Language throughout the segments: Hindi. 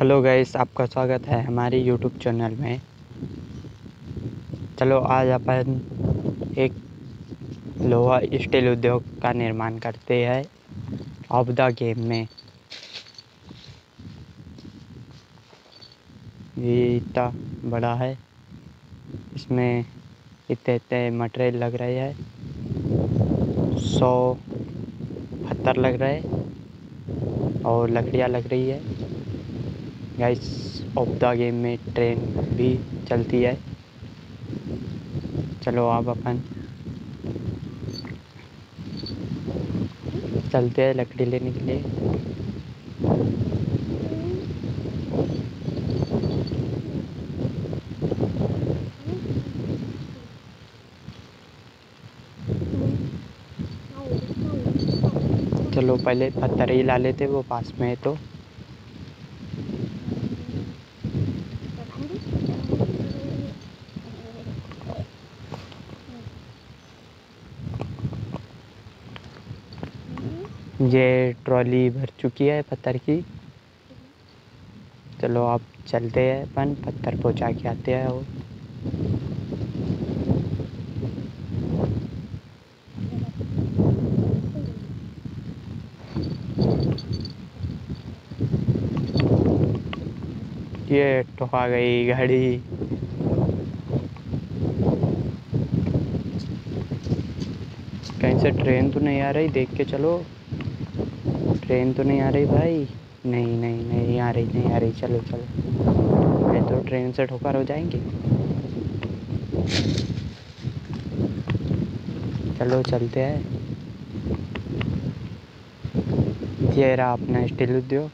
हेलो गाइस आपका स्वागत है हमारे यूट्यूब चैनल में। चलो आज अपन एक लोहा स्टील उद्योग का निर्माण करते हैं ऑफ़ द गेम में। ये इतना बड़ा है, इसमें इतने इतने मटेरियल लग रहे हैं, सौ पत्थर लग रहे और लकड़ियाँ लग रही है। गाइस ऑफ़ द गेम में ट्रेन भी चलती है। चलो आप अपन चलते हैं लकड़ी लेने के लिए। चलो पहले पत्थर ही ला लेते, वो पास में है तो। ये ट्रॉली भर चुकी है पत्थर की। चलो आप चलते हैं अपन, पत्थर पहुँचा के आते हैं और। ये ठोका गई गाड़ी। कहीं से ट्रेन तो नहीं आ रही, देख के चलो। ट्रेन तो नहीं आ रही भाई। नहीं नहीं नहीं आ रही, नहीं आ रही। चलो चलो। मैं तो ट्रेन से ठोकर हो जाएँगे। चलो, चलते हैं। ये रहा अपना स्टील उद्योग।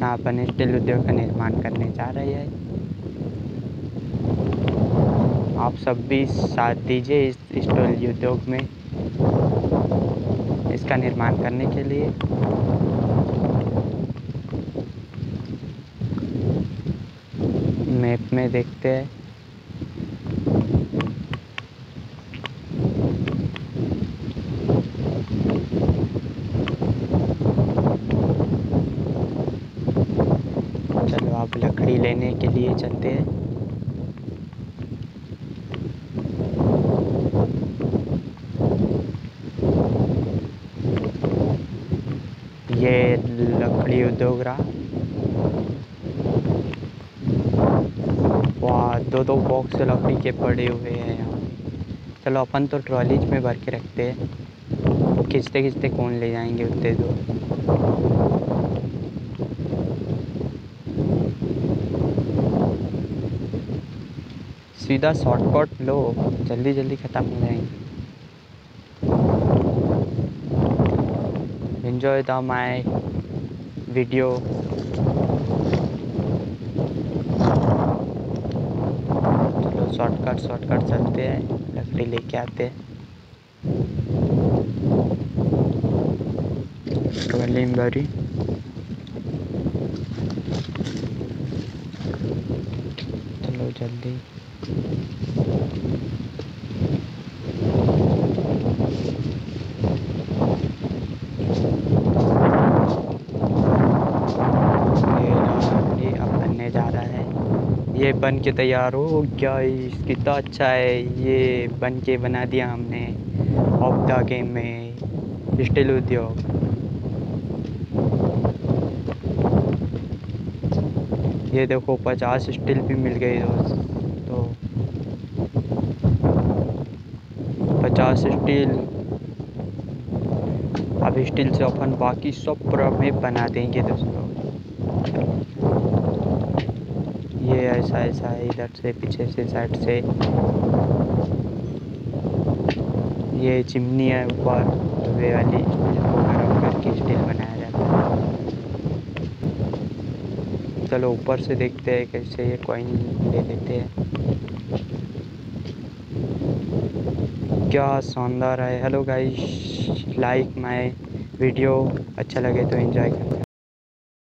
यहाँ अपन स्टील उद्योग का निर्माण करने जा रहे हैं। आप सब भी साथ दीजिए इस स्टील उद्योग में, इसका निर्माण करने के लिए। में देखते हैं। चलो आप लकड़ी लेने के लिए चलते हैं। ये लकड़ी उद्योग रहा। दो दो बॉक्स लकड़ी के पड़े हुए हैं यहाँ चलो, अपन तो ट्रॉलीज में भर के रखते हैं। खींचते खींचते कौन ले जाएँगे उतने दो सीधा शॉर्टकट लो जल्दी जल्दी ख़त्म हो जाएँगे। Enjoy द my video चलो शॉर्टकट शॉर्टकट चलते हैं लकड़ी लेके आते हैं। बारी चलो जल्दी ये रहा, ये अब बनने जा रहा है ये बन के तैयार हो गया कितना अच्छा है। ये बन के बना दिया हमने ऑफ़ द गेम में। स्टील उद्योग। ये देखो, पचास स्टील भी मिल गई दोस्त। तो पचास स्टील अब स्टील से अपन बाकी सब पूरा में बना देंगे दोस्तों। ये ऐसा ऐसा है इधर से पीछे से साइड से ये चिमनी है ऊपर वे वाली, इसको गरम करके स्टील बनाया जाता है। चलो, ऊपर से देखते हैं कैसे ये कॉइन ले लेते हैं। क्या शानदार है। Hello guys like my video अच्छा लगे तो एंजॉय करना।